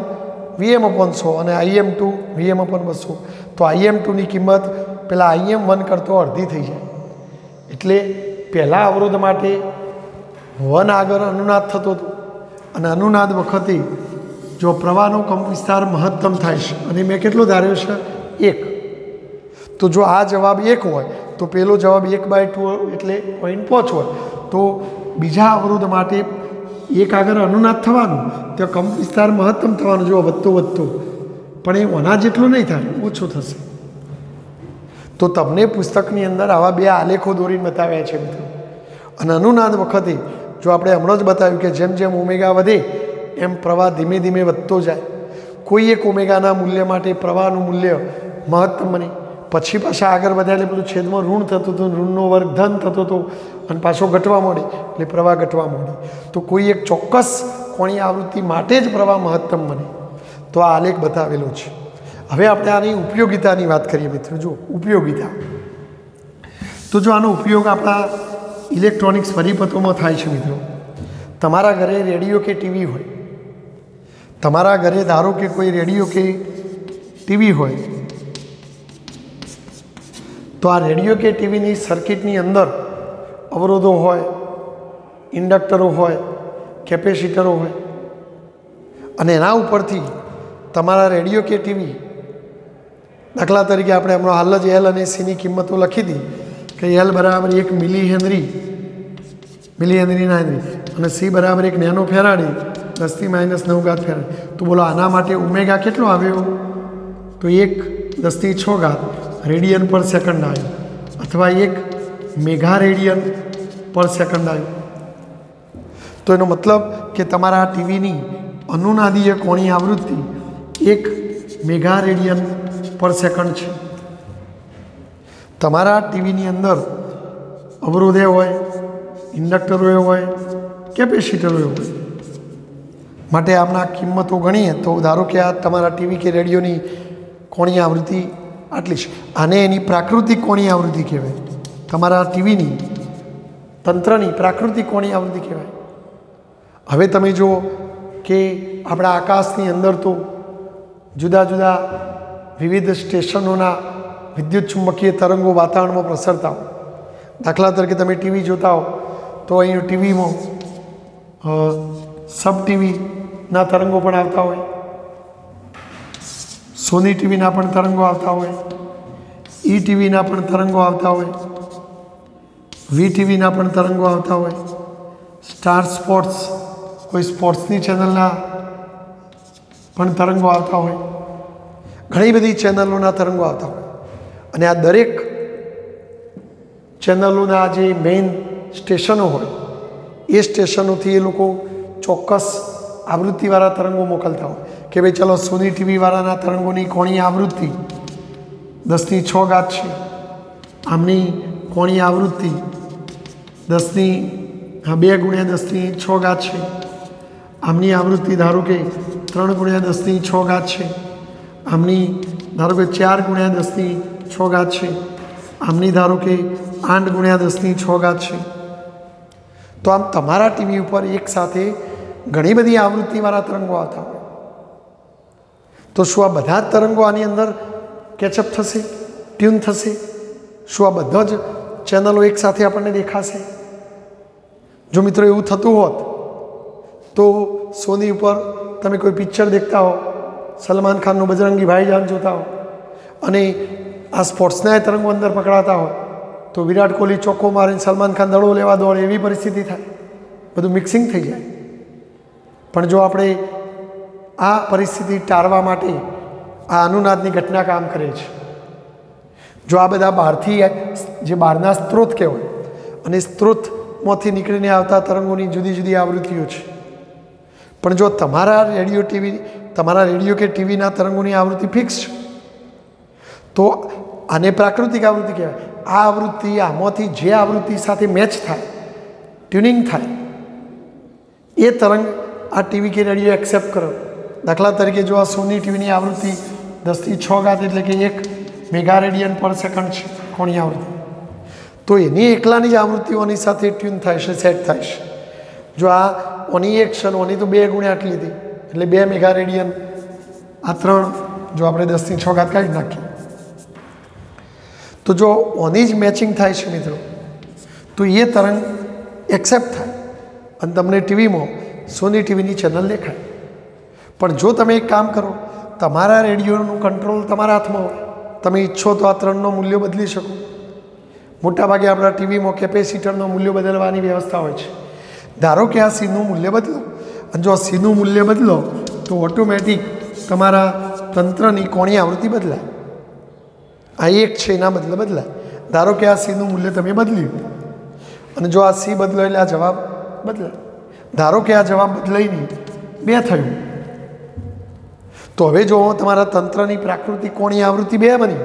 વીએમ અપોન સો અને આઈએમ ટુ વીએમ અપોન બસો. તો આઈએમ ટુની કિંમત પેલા આઈએમ વન કરતો અડધી થઈ જાય. એટલે પહેલાં અવરોધ માટે વન આગળ અનુનાદ થતો હતો. અને અનુનાદ વખતે જો પ્રવાહનો કંપ વિસ્તાર મહત્તમ થાય છે. અને મેં કેટલો ધાર્યો છે? એક. તો જો આ જવાબ એક હોય, તો પહેલો જવાબ એક બાય ટુ એટલે પોઈન્ટ પોચ હોય. તો બીજા અવરોધ માટે એક આગળ અનુનાદ થવાનું તો કંપ વિસ્તાર મહત્તમ થવાનો જો વધતો વધતો. પણ એ ઓના જેટલો નહીં થાય, ઓછો થશે. તો તમને પુસ્તકની અંદર આવા બે આલેખો દોરીને બતાવ્યા છે મિત્રો. અને અનુનાદ વખતે, જો આપણે હમણાં જ બતાવ્યું કે જેમ જેમ ઓમેગા વધે, એમ પ્રવાહ ધીમે ધીમે વધતો જાય. કોઈ એક ઓમેગાના મૂલ્ય માટે પ્રવાહનું મૂલ્ય મહત્તમ બને. પછી પાછા આગળ વધ્યા પેલું છેદમાં ઋણ થતું હતું, ઋણનો વર્ગ ધન થતો હતો અને પાછો ઘટવા મળે, એટલે પ્રવાહ ઘટવા મળે. તો કોઈ એક ચોક્કસ કોણી આવૃત્તિ માટે જ પ્રવાહ મહત્તમ બને. તો આ આલેખ બતાવેલો છે. હવે આપણે આની ઉપયોગિતાની વાત કરીએ મિત્રો. જો ઉપયોગિતા. તો જો આનો ઉપયોગ આપણા ઇલેક્ટ્રોનિક્સ પરિપથોમાં થાય છે મિત્રો. તમારા ઘરે રેડિયો કે ટીવી હોય, તમારા ઘરે ધારો કે કોઈ રેડિયો કે ટીવી હોય તો આ રેડિયો કે ટીવીની સર્કિટની અંદર અવરોધો હોય, ઇન્ડક્ટરો હોય, કેપેસિટરો હોય, અને એના ઉપરથી તમારા રેડિયો કે ટીવી, દાખલા તરીકે આપણે હમણાં હાલ જ એલ અને સીની કિંમતો લખી હતી કે એલ બરાબર એક મિલી હેનરી મિલી હેનરીના હેનરી, અને સી બરાબર એક નેનો ફેરાડી, દસથી માઇનસ નવ ઘાત ફેરાડી. તો બોલો આના માટે ઉમેગા કેટલો આવ્યો? તો એક દસથી છ ઘાત. રેડિયન પર સેકન્ડ આવ્યું. અથવા એક મેગા રેડિયન પર સેકન્ડ આવ્યું. તો એનો મતલબ કે તમારા ટીવીની અનુનાદીય કોણી આવૃત્તિ એક મેગા રેડિયન પર સેકન્ડ છે. તમારા ટીવીની અંદર અવરોધે હોય, ઇન્ડક્ટરોએ હોય, કેપેસિટરોએ હોય. માટે આમના કિંમતો ગણીએ તો ધારો કે આ તમારા ટીવી કે રેડિયોની કોણી આવૃત્તિ આટલી જ આને એની પ્રાકૃતિક કોણી આવૃત્તિ કહેવાય. તમારા ટીવીની, તંત્રની પ્રાકૃતિક કોણી આવૃત્તિ કહેવાય. હવે તમે જુઓ કે આપણા આકાશની અંદર તો જુદા જુદા વિવિધ સ્ટેશનોના વિદ્યુત ચુંબકીય તરંગો વાતાવરણમાં પ્રસરતા હોય. દાખલા તરીકે તમે ટીવી જોતા હો, તો અહીં ટીવીમાં સબ ટીવીના તરંગો પણ આવતા હોય. સોની ટીવીના પણ તરંગો આવતા હોય, ઈ ટીવીના પણ તરંગો આવતા હોય, વી ટીવીના પણ તરંગો આવતા હોય. સ્ટાર સ્પોર્ટ્સ, કોઈ સ્પોર્ટ્સની ચેનલના પણ તરંગો આવતા હોય. ઘણી બધી ચેનલોના તરંગો આવતા હોય. અને આ દરેક ચેનલોના જે મેઇન સ્ટેશનો હોય, એ સ્ટેશનોથી એ લોકો ચોક્કસ આવૃત્તિવાળા તરંગો મોકલતા હોય. કે ભાઈ ચલો સોની ટીવીવાળાના તરંગોની કોણી આવૃત્તિ. દસની છ ગાત છે. આમની કોણી આવૃત્તિ દસની હા, બે ગુણ્યા દસની છ ગાત છે. આમની આવૃત્તિ ધારો કે ત્રણ ગુણ્યા દસની છ ગાત છે. આમની ધારો કે ચાર ગુણ્યા દસની છ ગાત છે. આમની ધારો કે આઠ ગુણ્યા દસની છ ગાત છે. તો આમ તમારા ટીવી ઉપર એકસાથે ઘણી બધી આવૃત્તિવાળા તરંગો આવતા હોય. તો શું આ બધા જ તરંગો આની અંદર કેચઅપ થશે? ટ્યુન થશે? શું આ બધા જ ચેનલો એકસાથે આપણને દેખાશે? જો મિત્રો એવું થતું હોત, તો સોની ઉપર તમે કોઈ પિક્ચર દેખતા હો, સલમાન ખાનનું બજરંગી ભાઈજાન જોતા હો, અને આ સ્પોર્ટ્સના તરંગો અંદર પકડાતા હોય તો વિરાટ કોહલી ચોખ્ખો મારીને સલમાન ખાન દડો લેવા દોડે એવી પરિસ્થિતિ થાય. બધું મિક્સિંગ થઈ જાય. પણ જો આપણે આ પરિસ્થિતિ ટાળવા માટે આ અનુનાદની ઘટના કામ કરે છે. જો આ બધા બહારથી જે બહારના સ્ત્રોત કહેવાય અને સ્ત્રોતમાંથી નીકળીને આવતા તરંગોની જુદી જુદી આવૃત્તિઓ છે. પણ જો તમારા રેડિયો ટીવી, તમારા રેડિયો કે ટીવીના તરંગોની આવૃત્તિ ફિક્સ છે, તો આને પ્રાકૃતિક આવૃત્તિ કહેવાય. આ આવૃત્તિ આમાંથી જે આવૃત્તિ સાથે મેચ થાય ટ્યુનિંગ થાય, એ તરંગ આ ટીવી કે રેડિયો એક્સેપ્ટ કરો. દાખલા તરીકે જો આ સોની ટીવીની આવૃત્તિ દસથી છ ઘાત એટલે કે એક મેગા રેડિયન પર સેકન્ડ છે, કોણી આવૃત્તિ. તો એની એકલાની જ આવૃત્તિઓની સાથે ટ્યુન થાય છે, સેટ થાય છે. જો આ ઓની એક છે ઓની તો બે ગુણ્યા આટલી હતી, એટલે બે મેગા રેડિયન આ ત્રણ જો આપણે દસથી છ ઘાત કાઢી નાખીએ. તો જો ઓની જ મેચિંગ થાય છે મિત્રો, તો એ તરંગ એક્સેપ્ટ થાય. અને તમને ટીવીમાં સોની ટીવીની ચેનલ દેખાય. પણ જો તમે એક કામ કરો, તમારા રેડિયોનું કંટ્રોલ તમારા હાથમાં હોય. તમે ઈચ્છો તો આ ત્રણનો મૂલ્યો બદલી શકો. મોટાભાગે આપણા ટીવીમાં કેપેસિટરનો મૂલ્ય બદલવાની વ્યવસ્થા હોય છે. ધારો કે આ સીનું મૂલ્ય બદલો, અને જો સીનું મૂલ્ય બદલો, તો ઓટોમેટિક તમારા તંત્રની કોણી આવૃત્તિ બદલાય. આ એક છે, એના બદલે બદલાય. ધારો કે આ સીનું મૂલ્ય તમે બદલ્યું, અને જો આ સી બદલો એટલે આ જવાબ બદલાય. ધારો કે આ જવાબ બદલાઈ નહીં, બે થયું. તો હવે જો તમારા તંત્રની પ્રાકૃતિક કોણી આવૃત્તિ બે બની,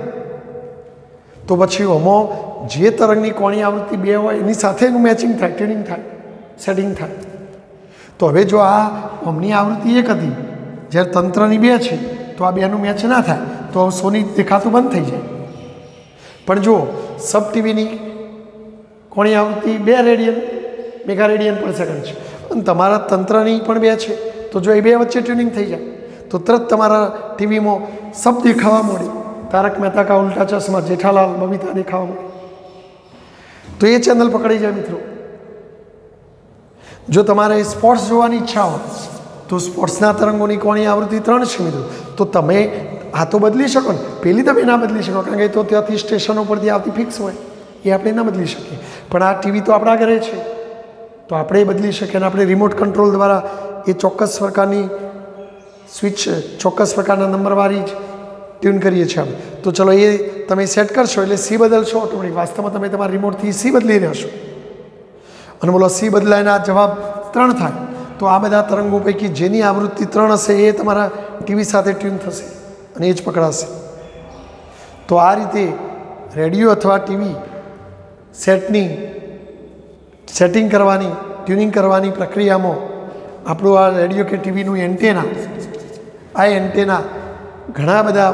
તો પછી આમાં જે તરંગની કોણી આવૃત્તિ બે હોય, એની સાથે એનું મેચિંગ થાય ટ્રેનિંગ થાય સેટિંગ થાય. તો હવે જો આ અમની આવૃત્તિ એક હતી, જ્યારે તંત્રની બે છે, તો આ બેનું મેચ ના થાય, તો સોની દેખાતું બંધ થઈ જાય. પણ જો સબ ટીવીની કોણી આવૃત્તિ બે radian mega radian per second છે, અને તમારા તંત્રની પણ બે છે, તો જો એ બે વચ્ચે ટ્યુનિંગ થઈ જાય. તો તરત તમારા ટીવીમાં સબ દેખાવા મળે. તારક મહેતા કા ઉલ્ટા ચશ્મા, જેઠાલાલ બબીતા દેખાવા મળે. તો એ ચેનલ પકડી જાય મિત્રો. જો તમારે સ્પોર્ટ્સ જોવાની ઈચ્છા હોય, તો સ્પોર્ટ્સના તરંગોની કોણી આવૃત્તિ ત્રણ છે મિત્રો. તો તમે આ તો બદલી શકો ને. પહેલી તમે ના બદલી શકો, કારણ કે તો ત્યાંથી સ્ટેશનો પરથી આવતી ફિક્સ હોય. એ આપણે ના બદલી શકીએ. પણ આ ટીવી તો આપણા ઘરે છે. તો આપણે બદલી શકીએ અને આપણે રિમોટ કંટ્રોલ દ્વારા એ ચોક્કસ પ્રકારની સ્વિચ ચોક્કસ પ્રકારના નંબરવાળી જ ટ્યુન કરીએ છીએ અમે. તો ચલો એ તમે સેટ કરશો એટલે સી બદલશો ઓટોમેટિક વાસ્તવમાં તમે તમારા રિમોટથી સી બદલી રહેશો અને બોલો, સી બદલાયના જવાબ ત્રણ થાય. તો આ બધા તરંગો પૈકી જેની આવૃત્તિ ત્રણ હશે એ તમારા ટીવી સાથે ટ્યુન થશે અને એ જ પકડાશે. તો આ રીતે રેડિયો અથવા ટીવી સેટની સેટિંગ કરવાની, ટ્યુનિંગ કરવાની પ્રક્રિયામાં આપણું આ રેડિયો કે ટીવીનું એન્ટેના આ એન્ટેના ઘણા બધા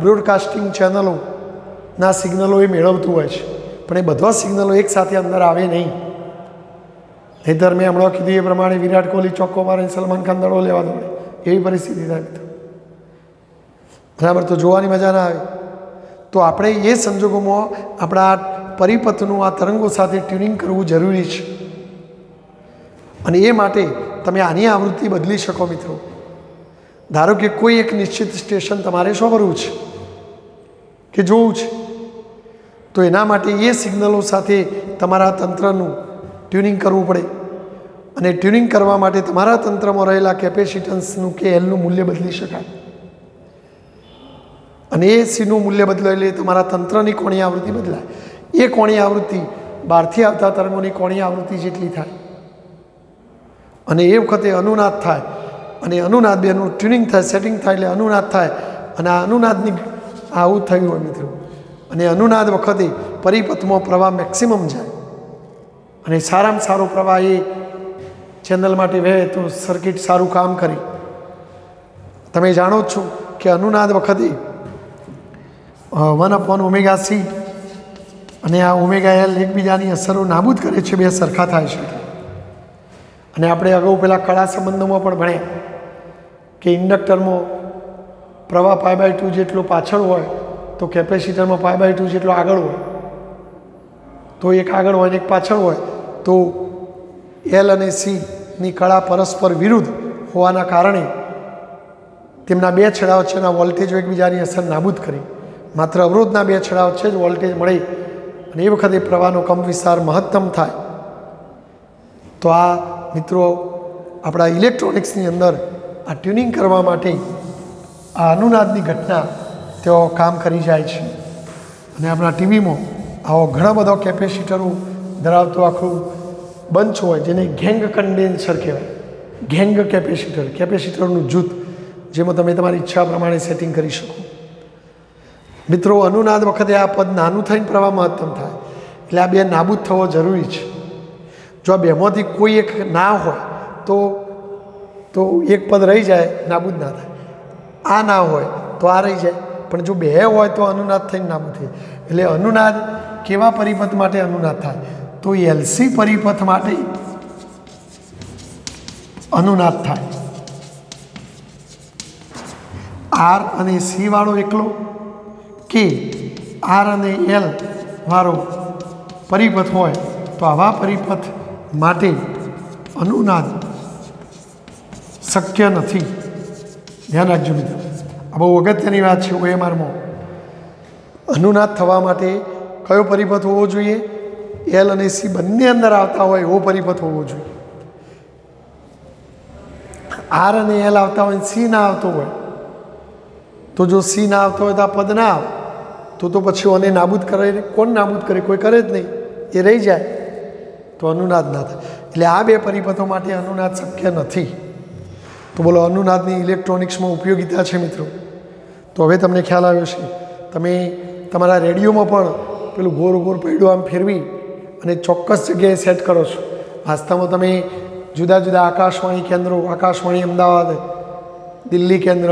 બ્રોડકાસ્ટિંગ ચેનલોના સિગ્નલો એ મેળવતું હોય છે. પણ એ બધા સિગ્નલો એકસાથે અંદર આવે નહીં. નહીતર મેં હમણાં કીધું એ પ્રમાણે વિરાટ કોહલી ચોખ્ખો મારે સલમાન ખાન દડો લેવા દોડે એવી પરિસ્થિતિ થાય મિત્રો બરાબર, તો જોવાની મજા ના આવે. તો આપણે એ સંજોગોમાં આપણા પરિપથનું આ તરંગો સાથે ટ્યુનિંગ કરવું જરૂરી છે. અને એ માટે તમે આની આવૃત્તિ બદલી શકો મિત્રો. ધારો કે કોઈ એક નિશ્ચિત સ્ટેશન તમારે શું છે કે જોવું છે, તો એના માટે એ સિગ્નલો સાથે તમારા તંત્રનું ટ્યુનિંગ કરવું પડે. અને ટ્યુનિંગ કરવા માટે તમારા તંત્રમાં રહેલા કેપેસિટન્સનું કે એલનું મૂલ્ય બદલી શકાય. અને એ સીનું મૂલ્ય બદલાય એટલે તમારા તંત્રની કોણી આવૃત્તિ બદલાય. એ કોણી આવૃત્તિ બહારથી આવતા તરંગોની કોણી આવૃત્તિ જેટલી થાય. અને એ વખતે અનુનાદ થાય. અને અનુનાદ બેનું ટ્યુનિંગ થાય, સેટિંગ થાય એટલે અનુનાદ થાય. અને આ અનુનાદની આવું થયું હોય મિત્રો. અને અનુનાદ વખતે પરિપથમાં પ્રવાહ મેક્સિમમ જાય. અને સારામાં સારો પ્રવાહ એ ચેનલ માટે વહે તો સર્કિટ સારું કામ કરી. તમે જાણો જ છો કે અનુનાદ વખતે વન અપોન ઓમેગા સી અને આ ઓમેગા એલ એકબીજાની અસરો નાબૂદ કરે છે, બે સરખા થાય છે. અને આપણે અગાઉ પહેલાં કળા સંબંધોમાં પણ ભણ્યા. કે ઇન્ડક્ટરમાં પ્રવાહ પાય બાય ટુ જેટલો પાછળ હોય, તો કેપેસિટરમાં પાય બાય ટુ જેટલો આગળ હોય. તો એક આગળ હોય ને એક પાછળ હોય, તો એલ અને સીની કળા પરસ્પર વિરુદ્ધ હોવાના કારણે તેમના બે છેડા વચ્ચેના વોલ્ટેજો એકબીજાની અસર નાબૂદ કરી. માત્ર અવરોધના બે છેડા વચ્ચે જ વોલ્ટેજ મળે અને એ વખતે પ્રવાહનો કંપ વિસ્તાર મહત્તમ થાય. તો આ મિત્રો, આપણા ઇલેક્ટ્રોનિક્સની અંદર આ ટ્યુનિંગ કરવા માટે આ અનુનાદની ઘટના તેઓ કામ કરી જાય છે. અને આપણા ટીવીમાં આવો ઘણા બધા કેપેસિટરો ધરાવતો આખું બંચ હોય જેને ગેંગ કન્ડેન્સર કહેવાય. ગેંગ કેપેસિટર, કેપેસિટરનું જૂથ જેમાં તમે તમારી ઈચ્છા પ્રમાણે સેટિંગ કરી શકો. મિત્રો, અનુનાદ વખતે આ પદ નાનું થઈને પ્રવાહ મહત્તમ થાય. એટલે આ બે નાબૂદ થવો જરૂરી છે. જો આ બેમાંથી કોઈ એક ના હોય, તો તો એક પદ રહી જાય, નાબૂદ ના થાય. આ ના હોય તો આ રહી જાય. પણ જો બે હોય તો અનુનાદ થઈને નાબૂદ થાય એટલે અનુનાદ કેવા પરિપથ માટે અનુનાદ થાય? તો એલસી પરિપથ માટે અનુનાદ થાય. આર અને સી વાળો એકલો કે આર અને એલ વાળો પરિપથ હોય તો આવા પરિપથ માટે અનુનાદ શક્ય નથી ધ્યાન રાખજો મિત્રો આ બહુ અગત્યની વાત છે ઓએમઆરમાં અનુનાદ થવા માટે કયો પરિપથ હોવો જોઈએ એલ અને સી બંને અંદર આવતા હોય એવો પરિપથ હોવો જોઈએ આર અને એલ આવતા હોય સી ના આવતો હોય તો જો સી ના આવતો હોય તો આ પદ ના આવે તો તો પછી અને નાબૂદ કરે કોણ નાબૂદ કરે કોઈ કરે જ નહીં એ રહી જાય તો અનુનાદ ના થાય એટલે આ બે પરિપથો માટે અનુનાદ શક્ય નથી તો બોલો, અનુનાદની ઇલેક્ટ્રોનિક્સમાં ઉપયોગીતા છે મિત્રો? તો હવે તમને ખ્યાલ આવ્યો છે તમે તમારા રેડિયોમાં પણ પેલું ગોર ગોર પૈડું આમ ફેરવી અને ચોક્કસ જગ્યાએ સેટ કરો છો. વાસ્તવમાં તમે જુદા જુદા આકાશવાણી કેન્દ્રો, આકાશવાણી અમદાવાદ, દિલ્હી કેન્દ્ર,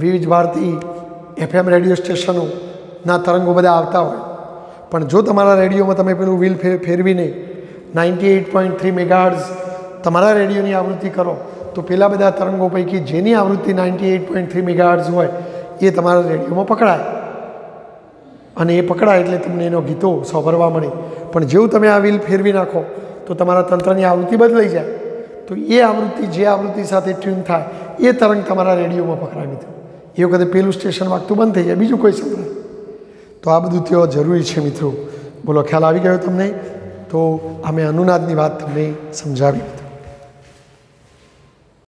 વિવિધ ભારતી એફએમ રેડિયો સ્ટેશનોના તરંગો બધા આવતા હોય. પણ જો તમારા રેડિયોમાં તમે પેલું વ્હીલ ફેરવીને ninety eight point three megahertz તમારા રેડિયોની આવૃત્તિ કરો તો પેલા બધા તરંગો પૈકી જેની આવૃત્તિ ninety eight point three megahertz હોય, એ તમારા રેડિયોમાં પકડાય. અને એ પકડાય એટલે તમને એનો ગીતો સાંભળવા મળે. પણ જેવું તમે આ વ્હીલ ફેરવી નાખો, તો તમારા તંત્રની આવૃત્તિ બદલાઈ જાય. તો એ આવૃત્તિ, જે આવૃત્તિ સાથે ટ્યુન થાય, એ તરંગ તમારા રેડિયોમાં પકડાય મિત્રો. એ વખતે પેલું સ્ટેશન વાગતું બંધ થઈ જાય, બીજું કોઈ સંભળાય તો આ બધું તેઓ જરૂરી છે મિત્રો. બોલો, ખ્યાલ આવી ગયો તમને? તો અમે અનુનાદની વાત તમને સમજાવી.